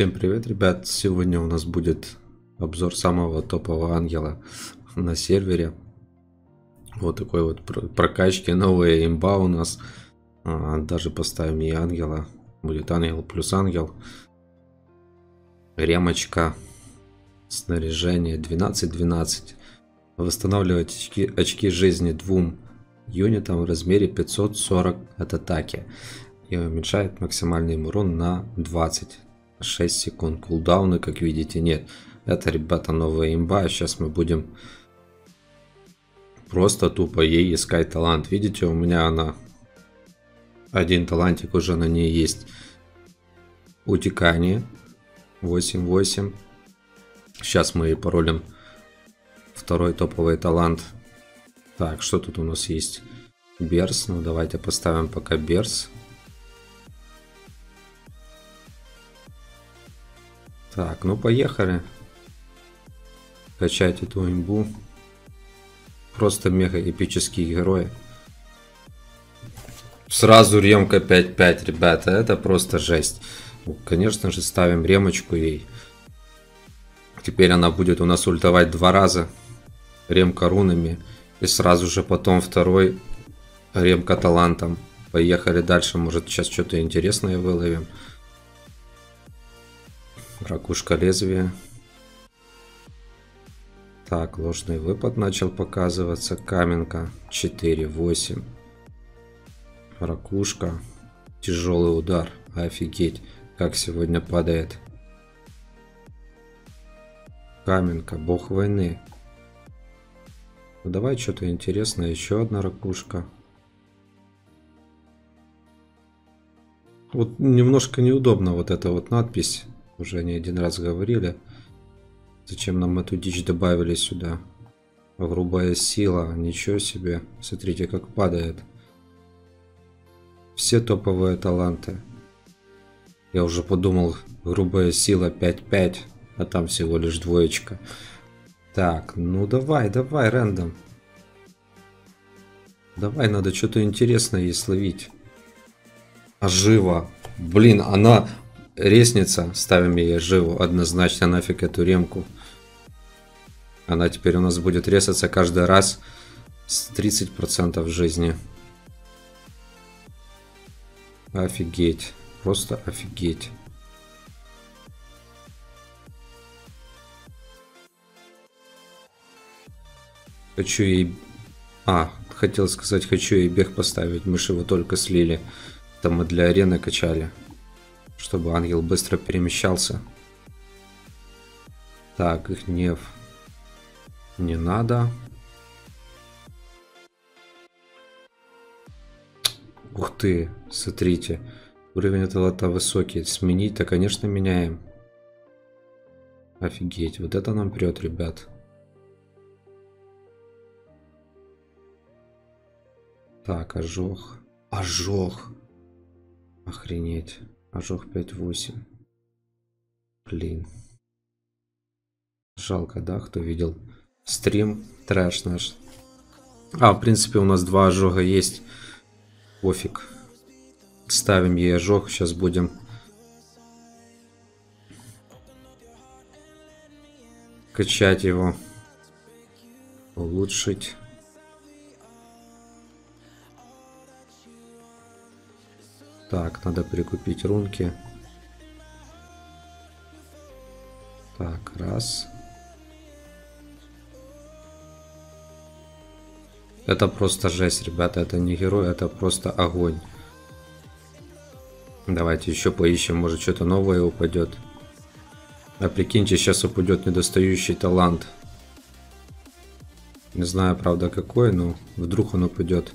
Всем привет, ребят! Сегодня у нас будет обзор самого топового ангела на сервере. Вот такой вот прокачки, новая имба у нас. А, даже поставим и ангела. Будет ангел плюс ангел. Ремочка. Снаряжение 12-12. Восстанавливать очки, очки жизни двум юнитам в размере 540 от атаки. И уменьшает максимальный урон на 20 6 секунд кулдауна, как видите, нет. Это, ребята, новая имба. Сейчас мы будем просто тупо ей искать талант. Видите, у меня она... Один талантик уже на ней есть. Утекание. 8-8. Сейчас мы ей паролим второй топовый талант. Так, что тут у нас есть? Берс. Ну, давайте поставим пока Берс. Так, ну поехали. Качать эту имбу. Просто мега эпические герои. Сразу ремка 5-5, ребята. Это просто жесть. Ну, конечно же, ставим ремочку ей. Теперь она будет у нас ультовать два раза. Ремка рунами. И сразу же потом второй ремка талантом. Поехали дальше. Может сейчас что-то интересное выловим. Ракушка лезвия. Так, ложный выпад начал показываться. Каменка 4, 8. Ракушка. Тяжелый удар. Офигеть, как сегодня падает. Каменка, бог войны. Ну, давай что-то интересное. Еще одна ракушка. Вот немножко неудобно вот эта вот надпись уже не один раз говорили. Зачем нам эту дичь добавили сюда? Грубая сила, ничего себе. Смотрите, как падает. Все топовые таланты. Я уже подумал, грубая сила 5-5, а там всего лишь двоечка. Так, ну давай, давай, рандом. Давай, надо что-то интересное ей словить. Ожива. Блин, она Ресница, ставим ей живу, однозначно нафиг эту ремку. Она теперь у нас будет резаться каждый раз с 30% жизни. Офигеть. Просто офигеть. Хочу ей... А, хотел сказать, хочу ей бег поставить. Мы же его только слили. Там мы для арены качали чтобы ангел быстро перемещался. Так, их гнев не надо. Ух ты, смотрите. Уровень этого лота высокий. Сменить-то, конечно, меняем. Офигеть, вот это нам прет, ребят. Так, ожог. Ожог. Охренеть. Ожог 5-8. Блин. Жалко, да, кто видел стрим. Трэш наш. А, в принципе, у нас два ожога есть. Пофиг. Ставим ей ожог. Сейчас будем... Качать его. Улучшить. Так, надо прикупить рунки. Так, раз. Это просто жесть, ребята. Это не герой, это просто огонь. Давайте еще поищем, может что-то новое упадет. А прикиньте, сейчас упадет недостающий талант. Не знаю, правда, какой, но вдруг он упадет.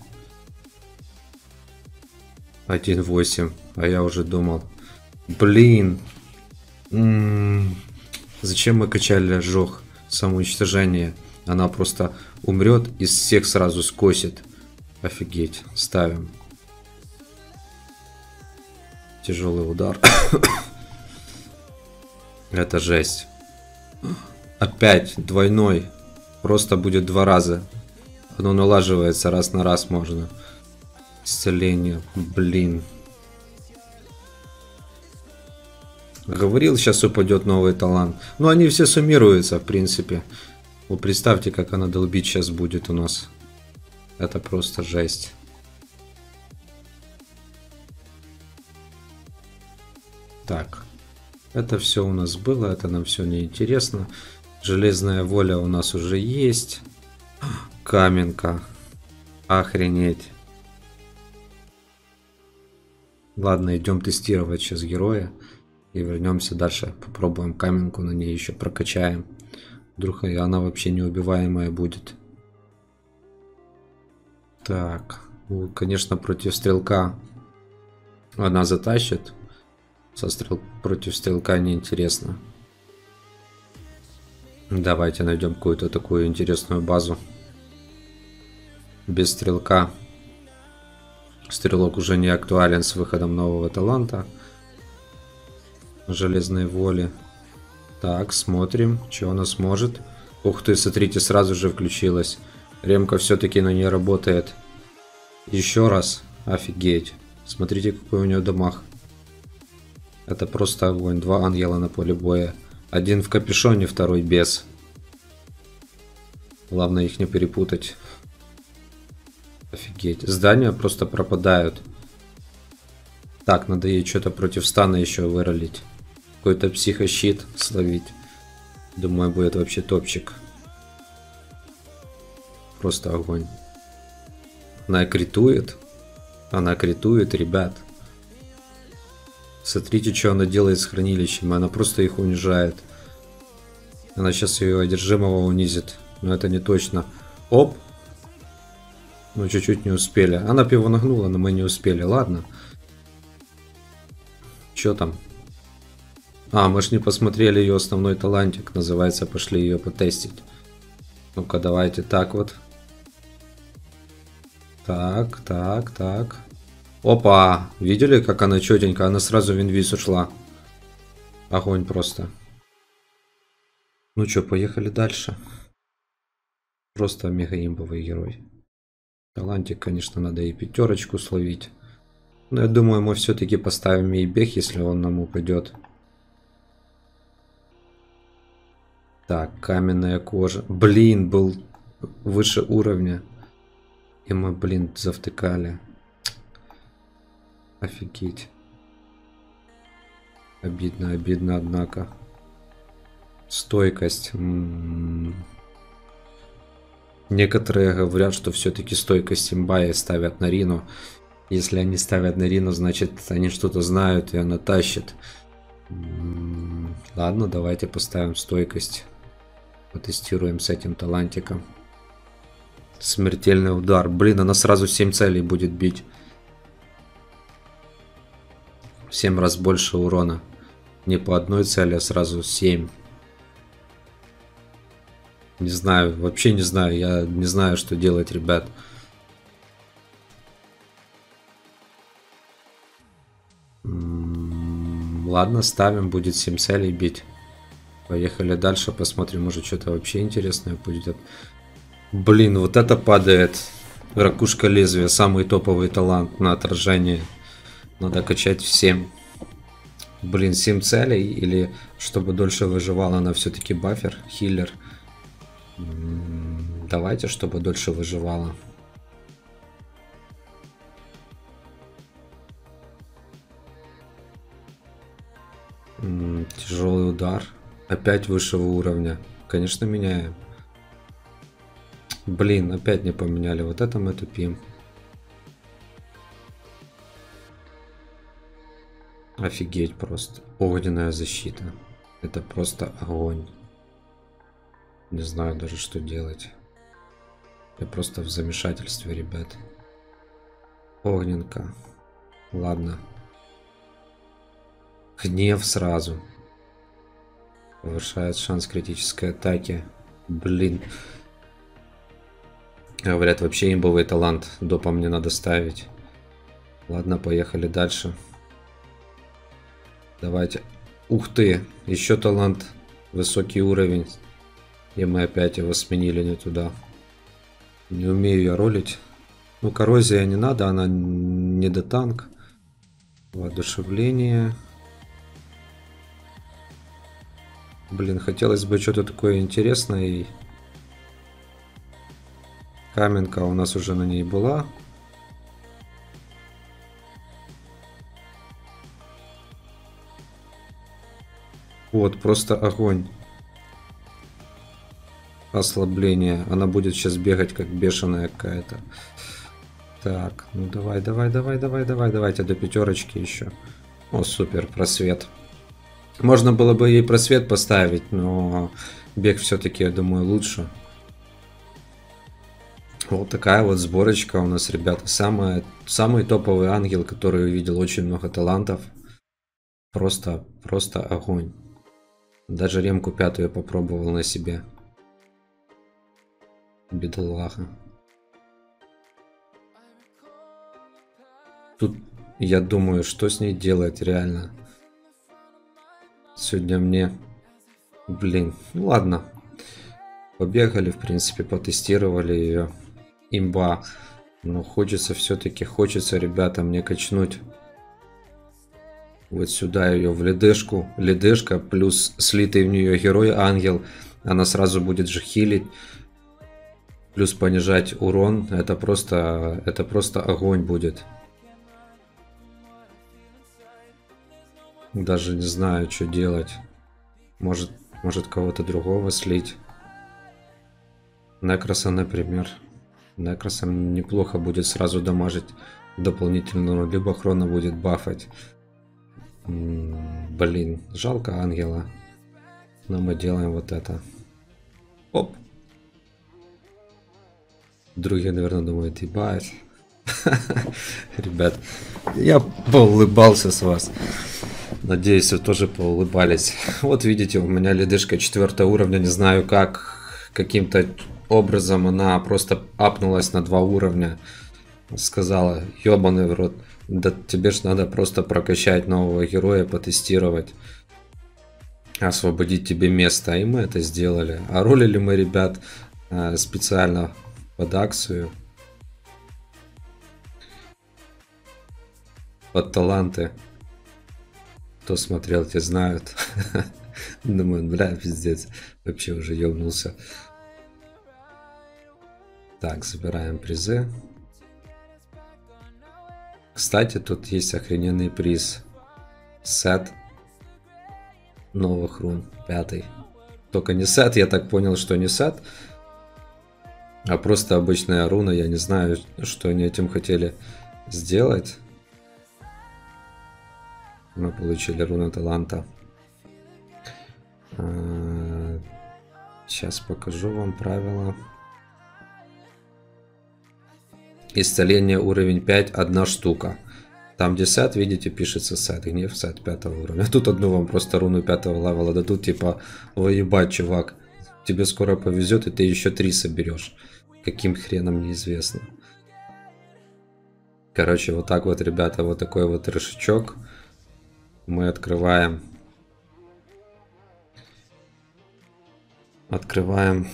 1.8. А я уже думал. Блин. М -м -м. Зачем мы качали ожог? Самоуничтожение. Она просто умрет и всех сразу скосит. Офигеть. Ставим. Тяжелый удар. Это жесть. Опять двойной. Просто будет два раза. Оно налаживается раз на раз можно. Исцеление. Блин. Говорил, сейчас упадет новый талант. Но они все суммируются, в принципе. Вы представьте, как она долбить сейчас будет у нас. Это просто жесть. Так. Это все у нас было, это нам все не интересно. Железная воля у нас уже есть. Каменка. Охренеть. Ладно, идем тестировать сейчас героя. И вернемся дальше. Попробуем каменку на ней еще прокачаем. Вдруг и она вообще неубиваемая будет. Так. Ну, конечно, против стрелка она затащит. Со стрел... Против стрелка неинтересно. Давайте найдем какую-то такую интересную базу. Без стрелка. Стрелок уже не актуален с выходом нового таланта. Железной воли. Так, смотрим, что она сможет. Ух ты, смотрите, сразу же включилась. Ремка все-таки на ней работает. Еще раз. Офигеть. Смотрите, какой у нее дамаг. Это просто огонь. Два ангела на поле боя. Один в капюшоне, второй без. Главное их не перепутать. Офигеть. Здания просто пропадают. Так, надо ей что-то против стана еще выролить какой-то психощит словить. Думаю, будет вообще топчик. Просто огонь. Она критует. Она критует, ребят. Смотрите, что она делает с хранилищем. Она просто их унижает. Она сейчас ее одержимого унизит. Но это не точно. Оп. Ну, чуть-чуть не успели. Она пиво нагнула, но мы не успели. Ладно. Что там? А, мы ж не посмотрели ее основной талантик, называется, пошли ее потестить. Ну-ка, давайте так вот. Так, так, так. Опа! Видели, как она четенько? Она сразу в инвиз ушла. Огонь просто. Ну что, поехали дальше. Просто мега имбовый герой. Талантик, конечно, надо и пятерочку словить. Но я думаю, мы все-таки поставим ей бег, если он нам упадет. Так, каменная кожа. Блин, был выше уровня. И мы, блин, завтыкали. Офигеть. Обидно, обидно, однако. Стойкость. М -м -м. Некоторые говорят, что все-таки стойкость имбая ставят на Рину. Если они ставят на Рину, значит они что-то знают и она тащит. Ладно, давайте поставим стойкость. Потестируем с этим талантиком. Смертельный удар. Блин, она сразу 7 целей будет бить. В 7 раз больше урона. Не по одной цели, а сразу 7. Не знаю, вообще не знаю. Я не знаю, что делать, ребят. Ладно, ставим, будет 7 целей бить. Поехали дальше, посмотрим, может что-то вообще интересное будет. Блин, вот это падает. Ракушка лезвия, самый топовый талант на отражение. Надо качать всем. Блин, 7 целей или чтобы дольше выживала, она все-таки бафер, хиллер. Давайте, чтобы дольше выживала. Тяжелый удар. Опять высшего уровня. Конечно, меняем. Блин, опять не поменяли. Вот это мы тупим. Офигеть просто. Огненная защита. Это просто огонь. Не знаю даже, что делать. Я просто в замешательстве, ребят. Огненка. Ладно. Гнев сразу. Повышает шанс критической атаки. Блин. Говорят, вообще имбовый талант. Допа мне надо ставить. Ладно, поехали дальше. Давайте. Ух ты, еще талант. Высокий уровень. И мы опять его сменили не туда. Не умею я ролить. Ну, коррозия не надо, она не до танк. Воодушевление. Блин, хотелось бы что-то такое интересное. Каменка у нас уже на ней была. Вот, просто огонь. Ослабление. Она будет сейчас бегать как бешеная какая-то. Так, ну давай, давай, давай, давай, давай, давайте до пятерочки еще. О, супер, просвет. Можно было бы ей просвет поставить, но бег все-таки, я думаю, лучше. Вот такая вот сборочка у нас, ребята. Самая, самый топовый ангел, который увидел очень много талантов. Просто, просто огонь. Даже ремку пятую я попробовал на себе. Бедолага. Тут я думаю, что с ней делать реально. Сегодня мне... Блин, ну ладно. Побегали, в принципе, потестировали ее. Имба. Но хочется все-таки, хочется, ребята, мне качнуть вот сюда ее в ледышку. Ледышка плюс слитый в нее герой ангел. Она сразу будет же хилить. Плюс понижать урон. Это просто, это просто огонь будет. Даже не знаю, что делать. Может, может кого-то другого слить. Некроса, например. Некросом неплохо будет сразу дамажить дополнительно, либо хрона будет бафать. Блин, жалко ангела. Но мы делаем вот это. Оп. Другие, наверное, думают, ебать. Ребят, я поулыбался с вас. Надеюсь, вы тоже поулыбались. Вот видите, у меня ледышка четвертого уровня, не знаю как, каким-то образом она просто апнулась на два уровня. Сказала, ебаный в рот, да тебе ж надо просто прокачать нового героя, потестировать. Освободить тебе место, и мы это сделали. А ролили мы, ребят, э, специально под акцию. Под таланты. Кто смотрел, те знают. Думаю, бля, пиздец. Вообще уже ебнулся. Так, забираем призы. Кстати, тут есть охрененный приз. Сет новых рун, пятый. Только не сет, я так понял, что не сет. А просто обычная руна, я не знаю, что они этим хотели сделать. Мы получили руну таланта. Сейчас покажу вам правила. Исцеление уровень 5, одна штука. Там где сет, видите, пишется сет, гнев сет 5 уровня. А тут одну вам просто руну 5 левела дадут, типа, ой, чувак, тебе скоро повезет, и ты еще три соберешь. Каким хреном неизвестно. Короче, вот так вот, ребята, вот такой вот решечок мы открываем. Открываем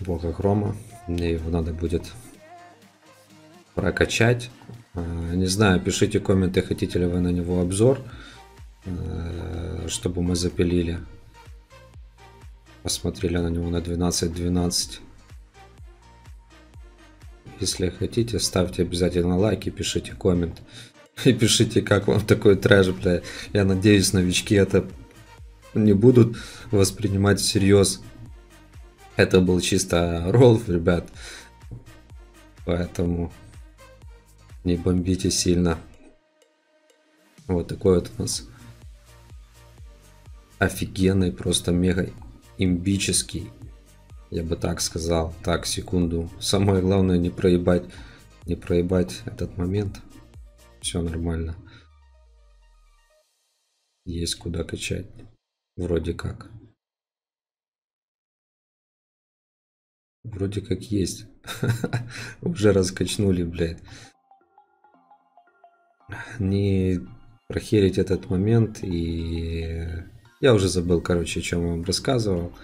бога грома мне его надо будет прокачать. А, не знаю пишите комменты хотите ли вы на него обзор э, чтобы мы запилили. Посмотрели на него на 12 12 если хотите ставьте обязательно лайки пишите коммент И пишите, как вам такой трэш, бля. Я надеюсь, новички это не будут воспринимать всерьез. Это был чисто ролл, ребят. Поэтому не бомбите сильно. Вот такой вот у нас офигенный, просто мега имбический. Я бы так сказал. Так, секунду. Самое главное не проебать, не проебать этот момент. Все нормально. Есть куда качать. Вроде как. Вроде как есть. Уже раскачнули, блядь. Не прохерить этот момент и... Я уже забыл, короче, о чем вам рассказывал.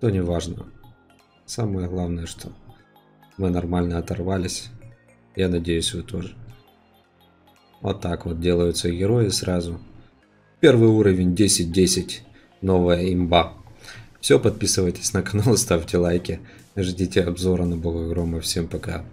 То не важно. Самое главное, что мы нормально оторвались. Я надеюсь, вы тоже. Вот так вот делаются герои сразу. Первый уровень 10-10. Новая имба. Все, подписывайтесь на канал, ставьте лайки. Ждите обзора на Бога Грома. Всем пока.